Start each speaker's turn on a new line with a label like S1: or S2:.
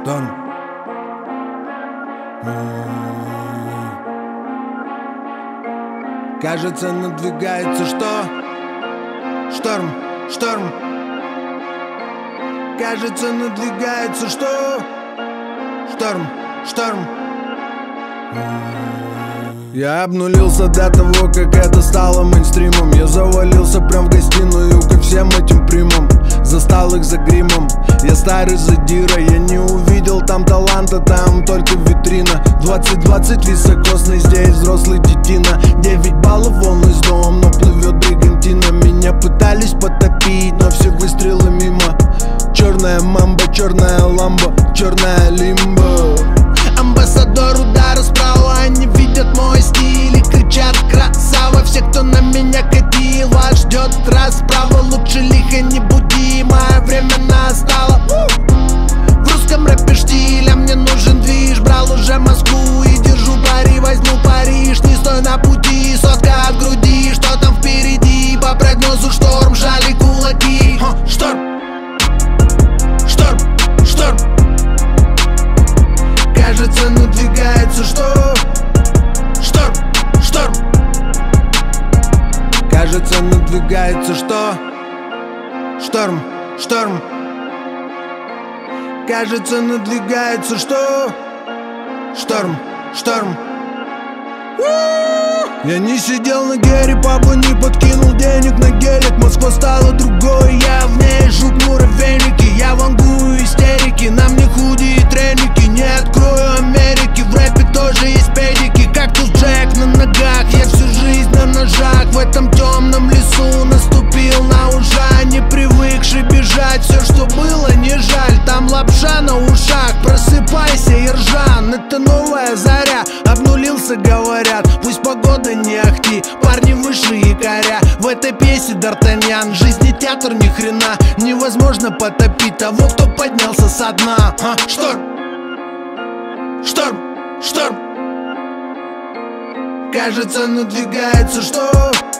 S1: Шторм. Кажется, надвигается что? Шторм, шторм. Кажется, надвигается что? Шторм, шторм. Я обнулился до того, как это стало мейнстримом Я завалился прям в гостиную ко всем этим примам Застал их за гримом Я старый задира, я не увидел 20-20 високосный, здесь взрослый детина. 9 баллов он из дома, но плывет бригантина. Меня пытались потопить, но все выстрелы мимо. Черная мамба, черная ламба, черная лимба. Амбассадор удара справа Они видят мой стиль и кричат красава! Все, кто на меня катил, вас ждет расправа. Лучше лихо не надвигается что? Шторм, шторм Кажется, надвигается что? Шторм, шторм Кажется, надвигается что? Шторм, шторм я не сидел на гере, папа не подкинул денег на гелик Москва стала другой, я в ней Лапша на ушах, просыпайся, Иржан Это новая заря, обнулился говорят. Пусть погода не ахти, парни выше якоря. В этой песне Д'Артаньян, жизни театр ни хрена. Невозможно потопить того, кто поднялся со дна. А, Шторм, шторм, шторм. Кажется, надвигается шторм